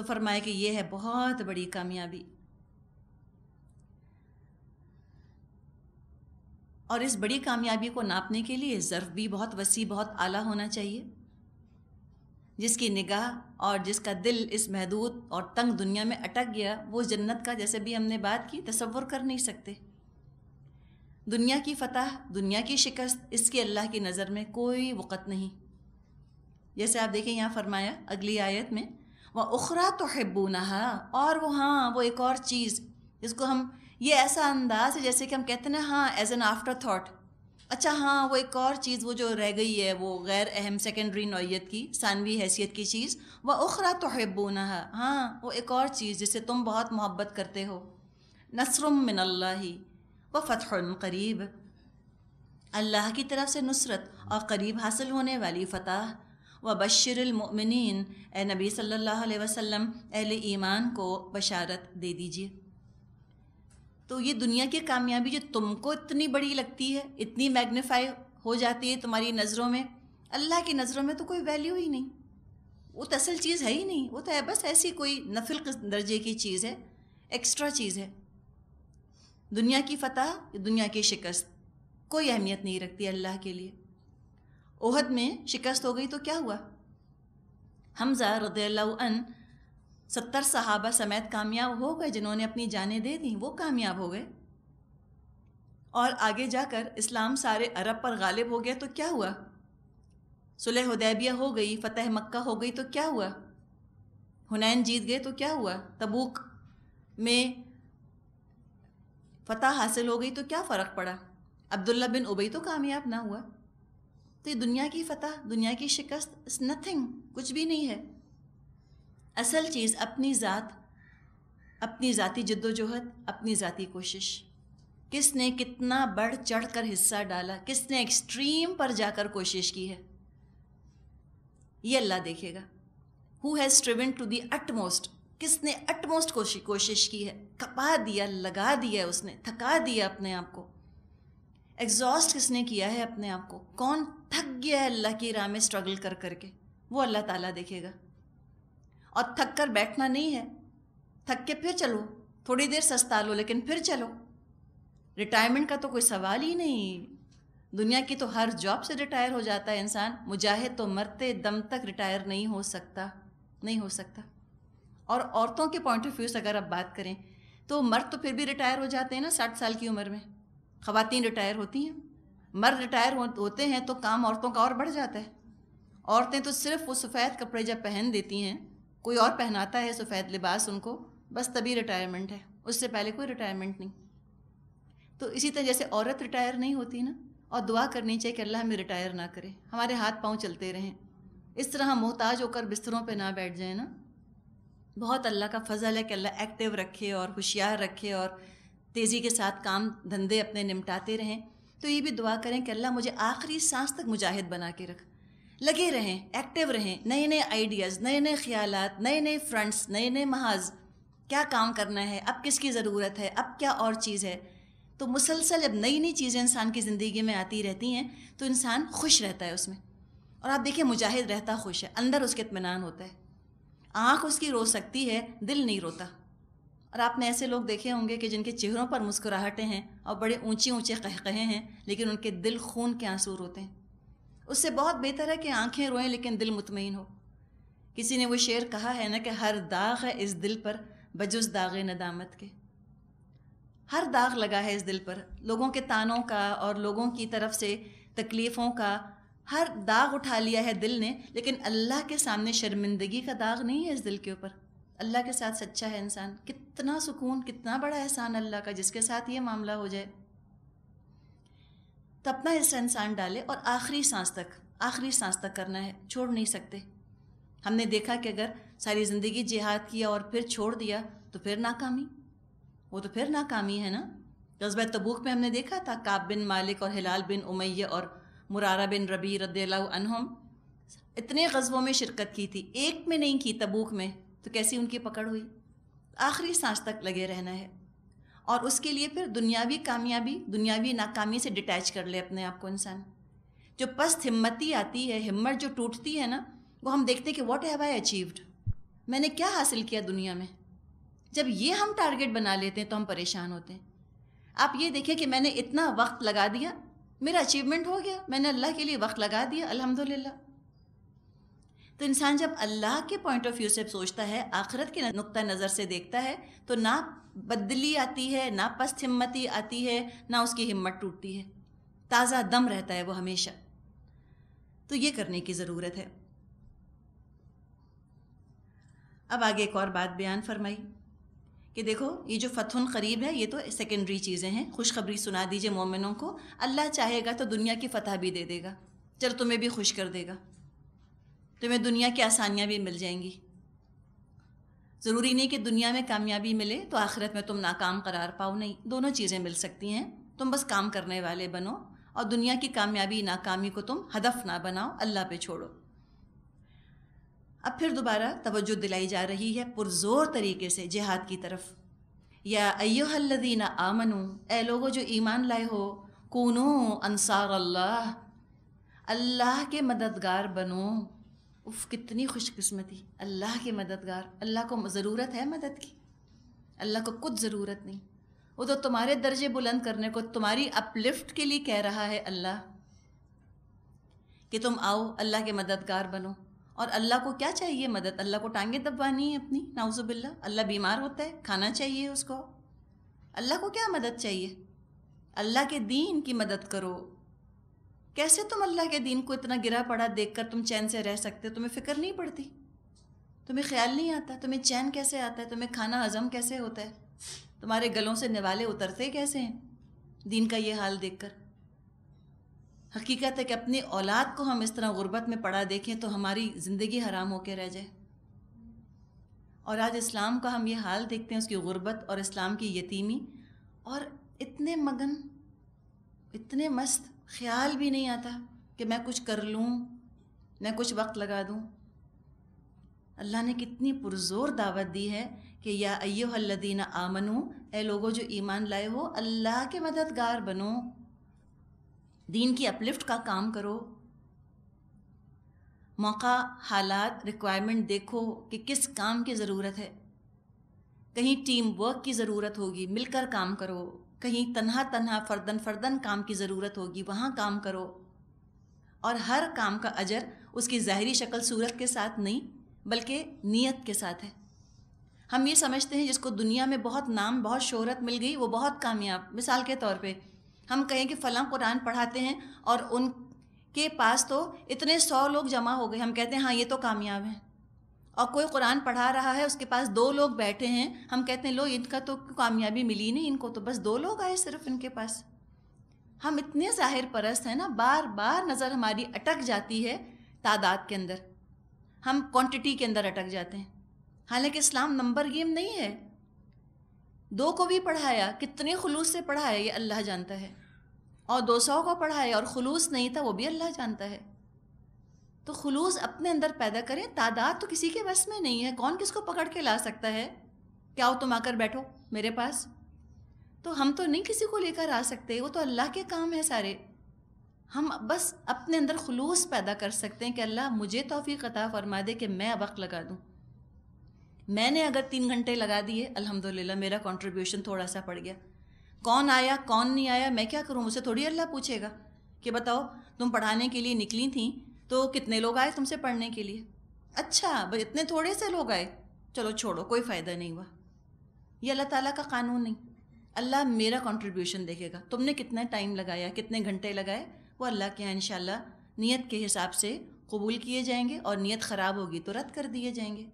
तो फरमाया कि ये है बहुत बड़ी कामयाबी। और इस बड़ी कामयाबी को नापने के लिए ज़र्फ भी बहुत, वसी बहुत आला होना चाहिए, जिसकी निगाह और जिसका दिल इस महदूद और तंग दुनिया में अटक गया, वो जन्नत का, जैसे भी हमने बात की, तसव्वुर कर नहीं सकते। दुनिया की फ़तह, दुनिया की शिकस्त, इसकी अल्लाह की नज़र में कोई वक़्त नहीं। जैसे आप देखें, यहाँ फरमाया अगली आयत में वह उखरा तो नहा और वो हाँ वो एक और चीज़, जिसको हम, ये ऐसा अंदाज है जैसे कि हम कहते हैं हाँ एज एन आफ्टर थाट अच्छा हाँ वो एक और चीज़ वो जो रह गई है, वो गैर अहम सेकेंडरी नौीयत की, सानवी हैसियत की चीज़। वह उखरा तो हिब्बूना हाँ वो एक और चीज़ जिससे तुम बहुत मोहब्बत करते हो। नसरुम मिन अल्लाह व फ़तह करीब। अल्लाह की तरफ़ से नुसरत और करीब हासिल होने वाली फ़तह। व बशरमिन नबी सल्लल्लाहु अलैहि वसल्लम, अहले ईमान को बशारत दे दीजिए। तो ये दुनिया की कामयाबी जो तुमको इतनी बड़ी लगती है, इतनी मैग्नीफाई हो जाती है तुम्हारी नज़रों में, अल्लाह की नज़रों में तो कोई वैल्यू ही नहीं। वो तो असल चीज़ है ही नहीं, वो तो है, बस ऐसी कोई नफिल दर्जे की चीज़ है एक्स्ट्रा चीज़ है। दुनिया की फ़तह, दुनिया की शिकस्त, कोई अहमियत नहीं रखती अल्लाह के लिए। ओहद में शिकस्त हो गई तो क्या हुआ? हमज़ा रदन सत्तर सहाबा समेत कामयाब हो गए, जिन्होंने अपनी जानें दे दी, वो कामयाब हो गए। और आगे जाकर इस्लाम सारे अरब पर गालिब हो गया तो क्या हुआ? सुलह हुदैबिया हो गई, फ़तह मक्का हो गई तो क्या हुआ? हुनैन जीत गए तो क्या हुआ? तबूक में फ़तह हासिल हो गई तो क्या फ़र्क पड़ा? अब्दुल्ला बिन उबई तो कामयाब ना हुआ। तो ये दुनिया की फ़तह, दुनिया की शिकस्त इस नथिंग कुछ भी नहीं है। असल चीज़ अपनी ज़ात, अपनी ज़ाती जद्दोजहद, अपनी ज़ाती कोशिश। किसने कितना बढ़ चढ़ कर हिस्सा डाला, किसने एक्सट्रीम पर जाकर कोशिश की है? ये अल्लाह देखेगा। Who has striven to the utmost किसने अटमोस्ट कोशिश कोशिश की है? कपा दिया, लगा दिया उसने, थका दिया अपने आप को। एग्जॉस्ट किसने किया है अपने आप को? कौन थक गया है अल्लाह की राह में स्ट्रगल कर करके। वो अल्लाह ताला देखेगा। और थक कर बैठना नहीं है। थक के फिर चलो। थोड़ी देर सस्ता लो, लेकिन फिर चलो। रिटायरमेंट का तो कोई सवाल ही नहीं। दुनिया की तो हर जॉब से रिटायर हो जाता है इंसान। मुजाहिद तो मरते दम तक रिटायर नहीं हो सकता। नहीं हो सकता। और औरतों के पॉइंट ऑफ़ व्यू से अगर आप बात करें तो मर्द तो फिर भी रिटायर हो जाते हैं ना साठ साल की उम्र में। ख़वातीन रिटायर होती हैं। मर्द रिटायर होते हैं तो काम औरतों का और बढ़ जाता है। औरतें तो सिर्फ़ वो सफ़ेद कपड़े जब पहन देती हैं, कोई और पहनाता है सफ़ेद लिबास उनको, बस तभी रिटायरमेंट है, उससे पहले कोई रिटायरमेंट नहीं। तो इसी तरह जैसे औरत रिटायर नहीं होती ना, और दुआ करनी चाहिए कि अल्लाह हमें रिटायर ना करे, हमारे हाथ पाँव चलते रहें। इस तरह हम मोहताज होकर बिस्तरों पर ना बैठ जाए ना, बहुत अल्लाह का फजल है कि अल्लाह एक्टिव रखे और होशियार रखे और तेज़ी के साथ काम धंधे अपने निपटाते रहें। तो ये भी दुआ करें कि अल्लाह मुझे आखिरी सांस तक मुजाहिद बना के रख। लगे रहें एक्टिव रहें नए नए आइडियाज़ नए नए ख्याल नए नए फ्रंट्स नए नए महाज क्या काम करना है? अब किसकी ज़रूरत है? अब क्या और चीज़ है? तो मुसलसल जब नई नई चीज़ें इंसान की ज़िंदगी में आती रहती हैं तो इंसान खुश रहता है उसमें। और आप देखिए, मुजाहिद रहता खुश है, अंदर उसके इतमान होता है। आँख उसकी रो सकती है, दिल नहीं रोता। और आपने ऐसे लोग देखे होंगे कि जिनके चेहरों पर मुस्कुराहटें हैं और बड़े ऊँचे ऊँचे कहे हैं, लेकिन उनके दिल खून के आँसू रोते हैं। उससे बहुत बेहतर है कि आँखें रोएँ, लेकिन दिल मुतमिन हो। किसी ने वो शेर कहा है ना कि हर दाग है इस दिल पर बजुस दाग नदामत के। हर दाग लगा है इस दिल पर, लोगों के तानों का और लोगों की तरफ़ से तकलीफ़ों का। हर दाग उठा लिया है दिल ने, लेकिन अल्लाह के सामने शर्मिंदगी का दाग नहीं है इस दिल के ऊपर। अल्लाह के साथ सच्चा है इंसान। कितना सुकून, कितना बड़ा एहसान अल्लाह का, जिसके साथ ये मामला हो जाए। तो अपना हिस्सा इंसान डाले और आखिरी सांस तक, आखिरी सांस तक करना है। छोड़ नहीं सकते। हमने देखा कि अगर सारी ज़िंदगी जिहाद किया और फिर छोड़ दिया तो फिर नाकामी। वो तो फिर नाकामी है ना? कस्बा तबूक में हमने देखा था, काब बिन मालिक और हिलाल बिन उमैया और मुरारा बिन रबी रद्लाम इतने गज़बों में शिरकत की थी। एक में नहीं की, तबूक में। तो कैसी उनकी पकड़ हुई? आखिरी सांस तक लगे रहना है। और उसके लिए फिर दुनियावी कामयाबी, दुनियावी नाकामी से डिटैच कर ले अपने आप को इंसान। जो पस्त हिम्मती आती है, हिम्मत जो टूटती है ना, वो हम देखते हैं कि वॉट हैव आई अचीव्ड मैंने क्या हासिल किया दुनिया में? जब ये हम टारगेट बना लेते हैं तो हम परेशान होते हैं। आप ये देखें कि मैंने इतना वक्त लगा दिया, मेरा अचीवमेंट हो गया, मैंने अल्लाह के लिए वक्त लगा दिया, अल्हम्दुलिल्लाह। तो इंसान जब अल्लाह के पॉइंट ऑफ़ व्यू से सोचता है, आखिरत के नुक्ता नज़र से देखता है तो ना बदली आती है, ना पस्त हिम्मती आती है, ना उसकी हिम्मत टूटती है। ताज़ा दम रहता है वो हमेशा। तो ये करने की ज़रूरत है। अब आगे एक और बात बयान फरमाई कि देखो, ये जो फतहुन करीब है, ये तो सेकेंडरी चीज़ें हैं। खुशखबरी सुना दीजिए मोमिनों को। अल्लाह चाहेगा तो दुनिया की फ़तह भी दे देगा चलो तुम्हें भी खुश कर देगा। तुम्हें दुनिया की आसानियाँ भी मिल जाएँगी। ज़रूरी नहीं कि दुनिया में कामयाबी मिले तो आखिरत में तुम नाकाम करार पाओ नहीं। दोनों चीज़ें मिल सकती हैं। तुम बस काम करने वाले बनो और दुनिया की कामयाबी, नाकामी को तुम हदफ ना बनाओ। अल्लाह पे छोड़ो। अब फिर दोबारा तवज्जो दिलाई जा रही है पुरजोर तरीके से जिहाद की तरफ़। या अयोहल्लदीना आमनु, ए लोगो जो ईमान लाए हो, कूनो अंसार अल्लाह अल्लाह के मददगार बनो। उफ, कितनी खुशकिस्मती। अल्लाह के मददगार। अल्लाह को ज़रूरत है मदद की। अल्लाह को कुछ ज़रूरत नहीं। वो तो तुम्हारे दर्जे बुलंद करने को तुम्हारी अपलिफ्ट के लिए कह रहा है अल्लाह। कि तुम आओ, अल्लाह के मददगार बनो। और अल्लाह को क्या चाहिए मदद? अल्लाह को टांगे दबवानी है अपनी नाउजुबिल्ला अल्लाह बीमार होता है, खाना चाहिए उसको। अल्लाह को क्या मदद चाहिए? अल्लाह के दीन की मदद करो। कैसे तुम अल्लाह के दीन को इतना गिरा पड़ा देखकर तुम चैन से रह सकते हो? तुम्हें फ़िक्र नहीं पड़ती? तुम्हें ख्याल नहीं आता? तुम्हें चैन कैसे आता है? तुम्हें खाना हजम कैसे होता है? तुम्हारे गलों से निवाले उतरते कैसे हैं? दीन का ये हाल देखकर। हकीकत है कि अपनी औलाद को हम इस तरह गुर्बत में पड़ा देखें तो हमारी ज़िंदगी हराम होकर रह जाए। और आज इस्लाम का हम ये हाल देखते हैं, उसकी गुर्बत और इस्लाम की यतीमी। और इतने मगन, इतने मस्त ख्याल भी नहीं आता कि मैं कुछ कर लूँ, मैं कुछ वक्त लगा दूँ। अल्लाह ने कितनी पुरजोर दावत दी है कि या अयोहल्लदीन आमनु ए लोगों जो ईमान लाए हो, अल्लाह के मददगार बनो। दीन की अपलिफ्ट का काम करो। मौका, हालात रिक्वायरमेंट देखो कि किस काम की ज़रूरत है। कहीं टीम वर्क की ज़रूरत होगी, मिलकर काम करो। कहीं तन्हा तन्हा, फर्दन फर्दन काम की ज़रूरत होगी, वहाँ काम करो। और हर काम का अजर उसकी ज़ाहरी शक्ल सूरत के साथ नहीं, बल्कि नीयत के साथ है। हम ये समझते हैं जिसको दुनिया में बहुत नाम, बहुत शोहरत मिल गई, वो बहुत कामयाब। मिसाल के तौर पे, हम कहें कि फ़लाँ कुरान पढ़ाते हैं और उनके पास तो इतने सौ लोग जमा हो गए। हम कहते हैं हाँ ये तो कामयाब हैं। और कोई कुरान पढ़ा रहा है, उसके पास दो लोग बैठे हैं, हम कहते हैं, लो, इनका तो कामयाबी मिली नहीं, इनको तो बस दो लोग आए सिर्फ़ इनके पास। हम इतने ज़ाहिर परस्त हैं ना बार बार नज़र हमारी अटक जाती है तादाद के अंदर। हम क्वांटिटी के अंदर अटक जाते हैं। हालाँकि इस्लाम नंबर गेम नहीं है। दो को भी पढ़ाया, कितने खलूस से पढ़ाया, ये अल्लाह जानता है। और दो सौ को पढ़ाया और खलूस नहीं था, वो भी अल्लाह जानता है। तो खलूस अपने अंदर पैदा करें। तादाद तो किसी के बस में नहीं है। कौन किसको पकड़ के ला सकता है? क्या हो तुम आकर बैठो मेरे पास? तो हम तो नहीं किसी को लेकर आ सकते। वो तो अल्लाह के काम है सारे। हम बस अपने अंदर खलूस पैदा कर सकते हैं कि अल्लाह मुझे तोफ़ी अता फरमा दे कि मैं वक्त लगा दूँ। मैंने अगर तीन घंटे लगा दिए, अल्हम्दुलिल्लाह मेरा कंट्रीब्यूशन थोड़ा सा पड़ गया। कौन आया, कौन नहीं आया, मैं क्या करूँ? मुझसे थोड़ी अल्लाह पूछेगा कि बताओ, तुम पढ़ाने के लिए निकली थी तो कितने लोग आए तुमसे पढ़ने के लिए? अच्छा बस इतने थोड़े से लोग आए। चलो छोड़ो, कोई फ़ायदा नहीं हुआ। ये अल्लाह ताला का कानून नहीं। अल्लाह मेरा कंट्रीब्यूशन देखेगा। तुमने कितना टाइम लगाया, कितने घंटे लगाए, वो अल्लाह के यहाँ इनशाला नीयत के हिसाब से कबूल किए जाएँगे और नीयत ख़राब होगी तो रद्द कर दिए जाएँगे।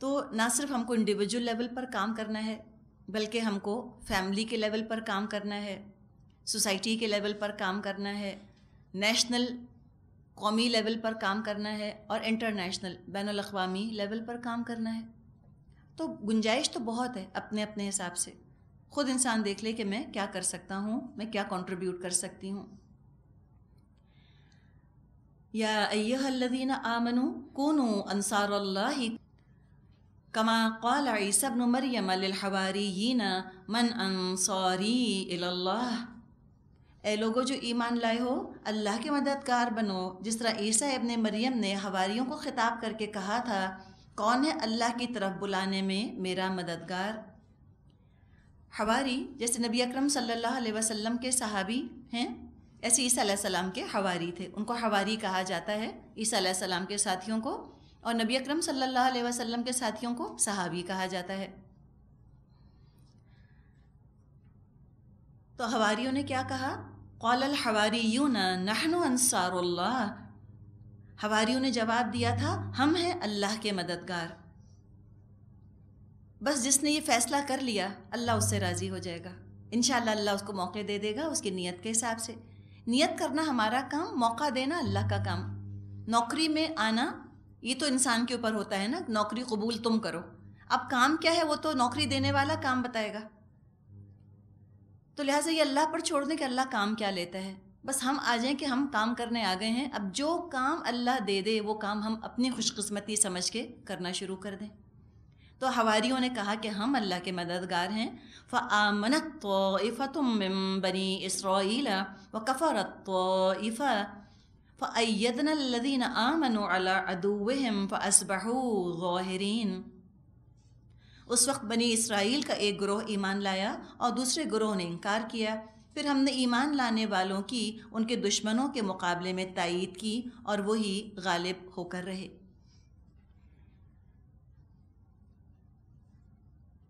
तो ना सिर्फ़ हमको इंडिविजुअल लेवल पर काम करना है, बल्कि हमको फैमिली के लेवल पर काम करना है सोसाइटी के लेवल पर काम करना है नेशनल कौमी लेवल पर काम करना है और इंटरनेशनल बैन अवी लेवल पर काम करना है। तो गुंजाइश तो बहुत है अपने अपने हिसाब से। ख़ुद इंसान देख ले कि मैं क्या कर सकता हूँ, मैं क्या कंट्रीब्यूट कर सकती हूँ। या अय्यल्लदीन आमनु कूनु अंसार कमा क़ाल ईसा इब्न मरियम मन इलल्लाह। ए लोगों जो ईमान लाए हो, अल्लाह के मददगार बनो। जिस तरह ईसा इब्ने मरियम ने हवारियों को ख़िताब करके कहा था, कौन है अल्लाह की तरफ़ बुलाने में मेरा मददगार? हवारी, जैसे नबी अकरम सल्लल्लाहु अलैहि वसल्लम के सहाबी हैं, ऐसे ईसा सलाम के हवारी थे। उनको हवारी कहा जाता है, ईसा सलाम के साथियों को, और नबी अकरम सल्लल्लाहु अलैहि वसल्लम के साथियों को सहाबी कहा जाता है। तो हवारियों ने क्या कहा? कौल हवारी यू नहनु अंसारुल्लाह. हवारियों ने जवाब दिया था, हम हैं अल्लाह के मददगार. बस जिसने ये फ़ैसला कर लिया, अल्लाह उससे राज़ी हो जाएगा। इन अल्लाह उसको मौके दे देगा उसकी नीयत के हिसाब से। नियत करना हमारा काम, मौका देना अल्लाह का काम। नौकरी में आना, ये तो इंसान के ऊपर होता है ना, नौकरी कबूल तुम करो। अब काम क्या है, वो तो नौकरी देने वाला काम बताएगा। तो लिहाजा ये अल्लाह पर छोड़ दें कि अल्लाह काम क्या लेता है। बस हम आ जाएँ कि हम काम करने आ गए हैं। अब जो काम अल्लाह दे दे, वो काम हम अपनी खुशकस्मती समझ के करना शुरू कर दें। तो हवारियों ने कहा कि हम अल्लाह के मददगार हैं। फ़ामनत तोफ़तुम बनी इसराइल व कफ़रत तोफ़ा फ़ैदनल्लदीन आमनु अला अदुवहिम फ़असबहू ज़ाहिरीन। उस वक्त बनी इसराइल का एक ग्रोह ईमान लाया और दूसरे ग्रोह ने इनकार किया। फिर हमने ईमान लाने वालों की, उनके दुश्मनों के मुकाबले में तायद की और वही गालिब होकर रहे।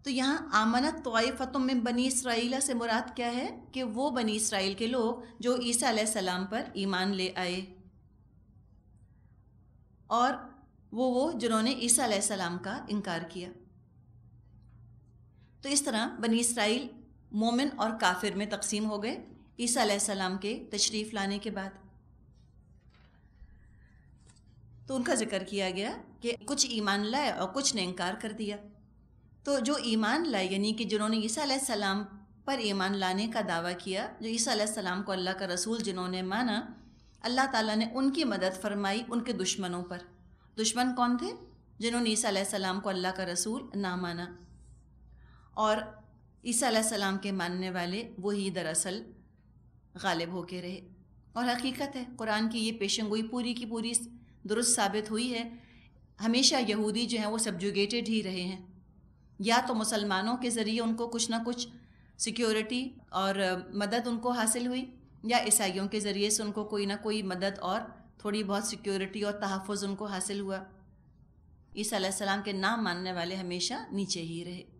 तो यहाँ आमनत तोफ़तुम में बनी इसराइला से मुराद क्या है? कि वो बनी इसराइल के लोग जो ईसा सलाम पर ईमान ले आए। और वो वो जिन्होंने ईसा सलाम का इनकार किया। तो इस तरह बनी इसराइल मोमिन और काफिर में तकसीम हो गए, ईसा के तशरीफ़ लाने के बाद। तो उनका ज़िक्र किया गया कि कुछ ईमान लाए और कुछ ने इनकार कर दिया। तो जो ईमान लाए, यानी कि जिन्होंने ईसा पर ईमान लाने का दावा किया, जो ईसा को अल्लाह का रसूल जिन्होंने माना, अल्लाह ताला ने उनकी मदद फरमाई उनके दुश्मनों पर। दुश्मन कौन थे? जिन्होंने ईसा को अल्लाह का रसूल ना माना। और ईसा सलाम के मानने वाले वही दरअसल गालिब होके रहे। और हकीकत है, कुरान की ये पेशंगोई पूरी की पूरी दुरुस्त साबित हुई है। हमेशा यहूदी जो हैं वो सब्जुगेटेड ही रहे हैं। या तो मुसलमानों के ज़रिए उनको कुछ ना कुछ सिक्योरिटी और मदद उनको हासिल हुई, या ईसाइयों के ज़रिए से उनको कोई ना कोई मदद और थोड़ी बहुत सिक्योरिटी और तहफ़ उनको हासिल हुआ। ईसा सलाम के नाम मानने वाले हमेशा नीचे ही रहे।